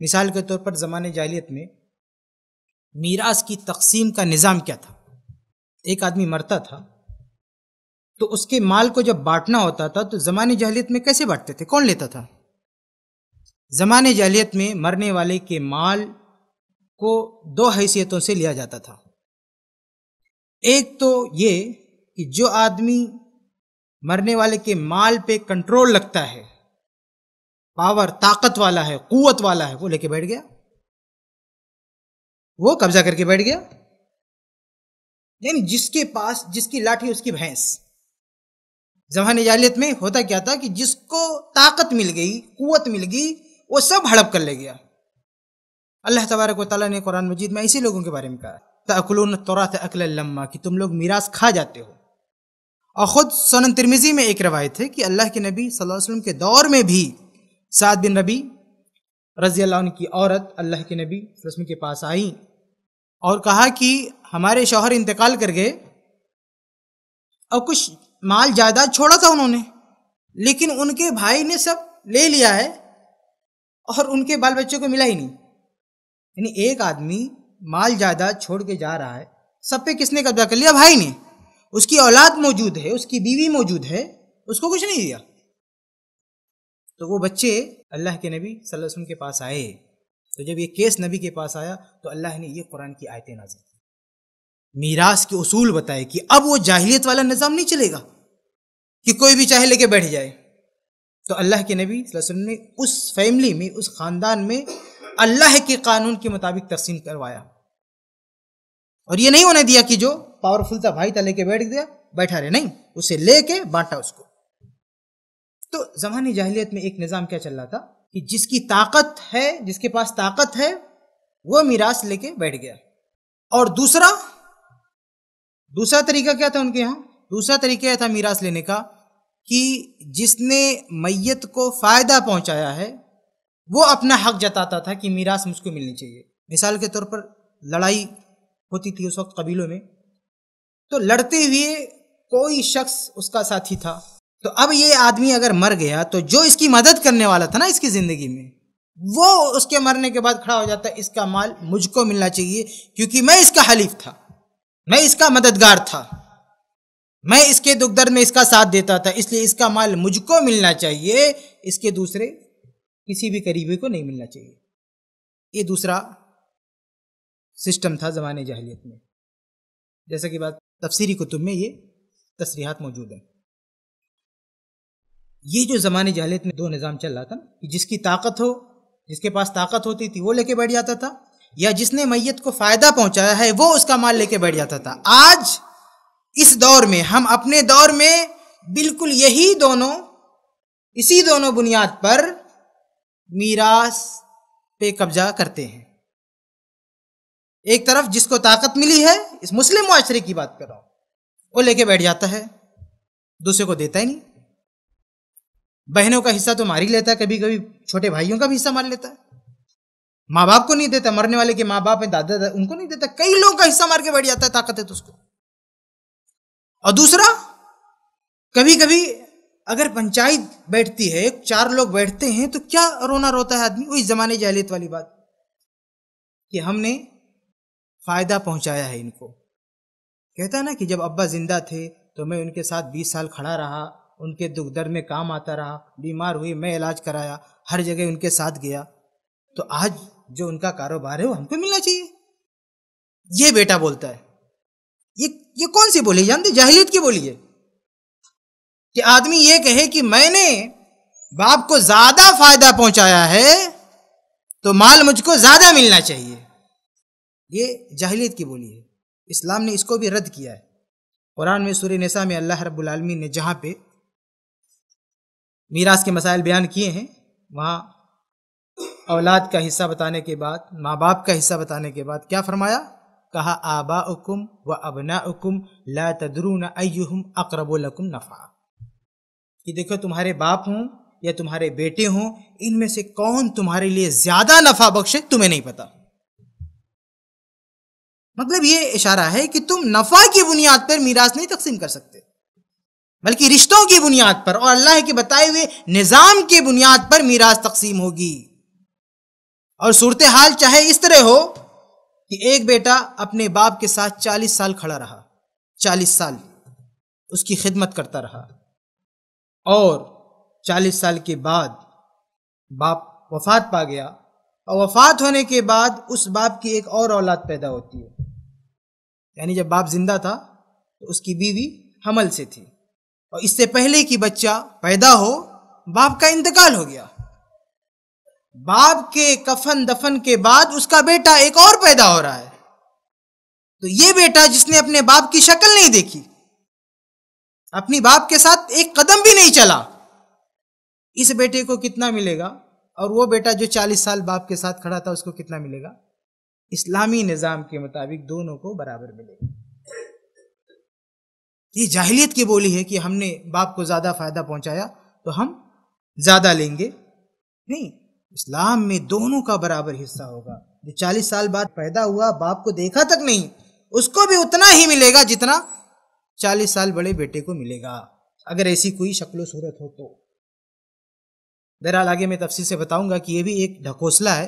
मिसाल के तौर पर ज़माने जालियत में मीरास की तकसीम का निज़ाम क्या था? एक आदमी मरता था तो उसके माल को जब बांटना होता था तो ज़माने जालियत में कैसे बांटते थे? कौन लेता था? ज़माने जालियत में मरने वाले के माल को दो हैसियतों से लिया जाता था। एक तो ये कि जो आदमी मरने वाले के माल पे कंट्रोल लगता है पावर ताकत वाला है कुत वाला है, वो लेके बैठ गया। वो कब्जा करके बैठ गया। यानी जिसके पास, जिसकी लाठी, उसकी भैंस। जमाने जालियत में होता क्या था कि जिसको ताकत मिल गई कुत मिल गई, वो सब हड़प कर ले गया। अल्लाह तबारक वाली ने कुरान मजीद में ऐसे लोगों के बारे में कहा तकलून तोरात अकल लम्मा कि तुम लोग मीरास खा जाते हो। और ख़ुद सोनन तिरमिजी में एक रवायत है कि अल्लाह के नबी सल्लल्लाहु अलैहि वसल्लम के दौर में भी साद बिन रबी रज़ी अल्लाह की औरत, अल्लाह के नबी रस्म के पास आई और कहा कि हमारे शौहर इंतकाल कर गए और कुछ माल जायदाद छोड़ा था उन्होंने, लेकिन उनके भाई ने सब ले लिया है और उनके बाल बच्चों को मिला ही नहीं। यानी एक आदमी माल जायदाद छोड़ के जा रहा है, सब पे किसने कब्जा कर लिया? भाई ने। उसकी औलाद मौजूद है, उसकी बीवी मौजूद है, उसको कुछ नहीं दिया। तो वो बच्चे अल्लाह के नबी सल्लल्लाहु अलैहि वसल्लम के पास आए। तो जब ये केस नबी के पास आया तो अल्लाह ने ये कुरान की आयतें नाजिल की। मीरास के उसूल बताए कि अब वो जाहिलियत वाला निज़ाम नहीं चलेगा कि कोई भी चाहे लेके बैठ जाए। तो अल्लाह के नबी वसल्लम ने उस फैमिली में, उस ख़ानदान में अल्लाह के कानून के मुताबिक तकसीम करवाया। और ये नहीं होने दिया कि जो पावरफुल था, भाई था, लेके बैठ गया, बैठा रहे। नहीं, उसे लेके बांटा उसको। तो जमानी जाहिलियत में एक निज़ाम क्या चल रहा था? कि जिसकी ताकत है, जिसके पास ताकत है, वो मीरास लेके बैठ गया। और दूसरा दूसरा तरीका क्या था उनके यहाँ? दूसरा तरीका यह था मीरास लेने का कि जिसने मैयत को फ़ायदा पहुँचाया है, वो अपना हक जताता था कि मीरास मुझको मिलनी चाहिए। मिसाल के तौर पर लड़ाई होती थी उस वक्त कबीलों में तो लड़ते हुए कोई शख्स उसका साथी था। तो अब ये आदमी अगर मर गया तो जो इसकी मदद करने वाला था ना इसकी ज़िंदगी में, वो उसके मरने के बाद खड़ा हो जाता है, इसका माल मुझको मिलना चाहिए, क्योंकि मैं इसका हलीफ था, मैं इसका मददगार था, मैं इसके दुख दर्द में इसका साथ देता था, इसलिए इसका माल मुझको मिलना चाहिए, इसके दूसरे किसी भी करीबी को नहीं मिलना चाहिए। ये दूसरा सिस्टम था ज़माने जाहिलियत में। जैसा कि बात तफसीरी कुतुब में ये तसरीहत मौजूद है। ये जो ज़माने जाहिलियत में दो निज़ाम चल रहा था कि जिसकी ताकत हो, जिसके पास ताकत होती थी, वो लेके बैठ जाता था, या जिसने मैयत को फ़ायदा पहुँचाया है, वो उसका माल लेके बैठ जाता था। आज, इस दौर में, हम अपने दौर में बिल्कुल यही दोनों, इसी दोनों बुनियाद पर मीरास पे कब्जा करते हैं। एक तरफ़ जिसको ताकत मिली है, इस मुस्लिम माशरे की बात कर रहा हूँ, वो लेके बैठ जाता है, दूसरे को देता ही नहीं। बहनों का हिस्सा तो मार ही लेता है कभी कभी छोटे भाइयों का भी हिस्सा मार लेता। है माँ बाप को नहीं देता, मरने वाले के माँ बाप है दादा दादा उनको नहीं देता। कई लोगों का हिस्सा मार के बैठ जाता है, ताकत है तो उसको। और दूसरा कभी कभी अगर पंचायत बैठती है, चार लोग बैठते हैं तो क्या रोना रोता है आदमी? वही जमाने जहलियत वाली बात। कि हमने फ़ायदा पहुँचाया है इनको। कहता है ना कि जब अब्बा ज़िंदा थे तो मैं उनके साथ बीस साल खड़ा रहा उनके दुख दर्द में काम आता रहा, बीमार हुई, मैं इलाज कराया, हर जगह उनके साथ गया। तो आज जो उनका कारोबार है वो हमको मिलना चाहिए। ये बेटा बोलता है। ये ये कौन सी बोली? जानते? जाहिलियत की बोली है। कि आदमी ये कहे कि मैंने बाप को ज़्यादा फ़ायदा पहुँचाया है तो माल मुझको ज़्यादा मिलना चाहिए। ये जाहिलियत की बोली है। इस्लाम ने इसको भी रद्द किया है। कुरान में सूर्य नसा में अल्लाह रब्बुल आलमीन ने जहाँ पे मीरास के मसाइल बयान किए हैं। वहाँ औलाद का हिस्सा बताने के बाद माँ बाप का हिस्सा बताने के बाद क्या फरमाया? कहा आबा उकुम व अबना उकुम ला तदरून अयुहम अकरबुलकुम नफ़ा। कि देखो, तुम्हारे बाप हों या तुम्हारे बेटे हों, इनमें से कौन तुम्हारे लिए ज़्यादा नफा बख्शे तुम्हें नहीं पता। मतलब ये इशारा है कि तुम नफा की बुनियाद पर मीरास नहीं तकसीम कर सकते। बल्कि रिश्तों की बुनियाद पर और अल्लाह के बताए हुए निज़ाम की बुनियाद पर मीरास तकसीम होगी। और सूरत हाल चाहे इस तरह हो कि एक बेटा अपने बाप के साथ चालीस साल खड़ा रहा, चालीस साल उसकी खिदमत करता रहा और चालीस साल के बाद बाप वफात पा गया और वफात होने के बाद उस बाप की एक और औलाद पैदा होती है। यानी जब बाप ज़िंदा था तो उसकी बीवी हमल से थी। और इससे पहले कि बच्चा पैदा हो, बाप का इंतकाल हो गया। बाप के कफन दफन के बाद उसका बेटा एक और पैदा हो रहा है। तो ये बेटा जिसने अपने बाप की शक्ल नहीं देखी, अपनी बाप के साथ एक कदम भी नहीं चला, इस बेटे को कितना मिलेगा? और वो बेटा जो चालीस साल बाप के साथ खड़ा था, उसको कितना मिलेगा? इस्लामी निज़ाम के मुताबिक दोनों को बराबर मिलेगा। ये जाहिलियत की बोली है कि हमने बाप को ज़्यादा फ़ायदा पहुँचाया तो हम ज़्यादा लेंगे। नहीं, इस्लाम में दोनों का बराबर हिस्सा होगा। जो चालीस साल बाद पैदा हुआ, बाप को देखा तक नहीं, उसको भी उतना ही मिलेगा जितना चालीस साल बड़े बेटे को मिलेगा। अगर ऐसी कोई शक्ल सूरत हो तो। बहरहाल आगे मैं तफसील से बताऊँगा कि यह भी एक ढकोसला है।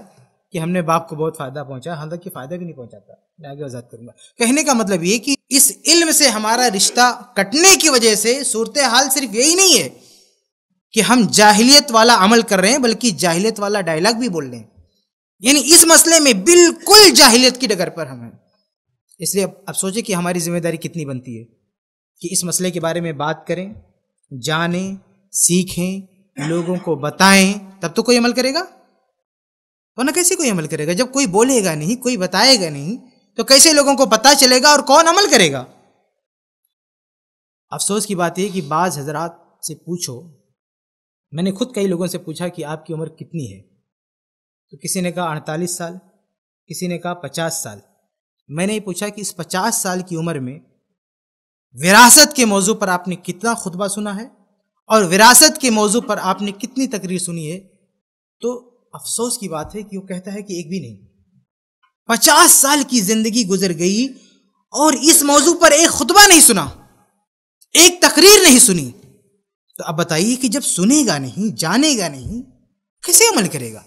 कि हमने बाप को बहुत फ़ायदा पहुँचा, हालाँकि फ़ायदा भी नहीं पहुंचाता। मैं आगे वजात करूँगा। कहने का मतलब ये कि इस इल्म से हमारा रिश्ता कटने की वजह से सूरत हाल सिर्फ़ यही नहीं है कि हम जाहिलियत वाला अमल कर रहे हैं, बल्कि जाहिलियत वाला डायलॉग भी बोल रहे हैं। यानी इस मसले में बिल्कुल जाहिलियत की डगर पर हम हैं। इसलिए अब सोचे कि हमारी ज़िम्मेदारी कितनी बनती है कि इस मसले के बारे में बात करें, जानें, सीखें, लोगों को बताएँ, तब तो कोई अमल करेगा। वरना कैसे कोई अमल करेगा? जब कोई बोलेगा नहीं, कोई बताएगा नहीं तो कैसे लोगों को पता चलेगा और कौन अमल करेगा? अफसोस की बात यह कि बाज हजरात से पूछो। मैंने खुद कई लोगों से पूछा कि आपकी उम्र कितनी है? तो किसी ने कहा अड़तालीस साल, किसी ने कहा पचास साल। मैंने ये पूछा कि इस पचास साल की उम्र में विरासत के मौजू पर आपने कितना खुतबा सुना है? और विरासत के मौजू पर आपने कितनी तकरीर सुनी है? तो अफसोस की बात है कि वो कहता है कि एक भी नहीं। पचास साल की ज़िंदगी गुजर गई और इस मौजू पर एक खुतबा नहीं सुना, एक तकरीर नहीं सुनी। तो अब बताइए कि जब सुनेगा नहीं, जानेगा नहीं, कैसे अमल करेगा?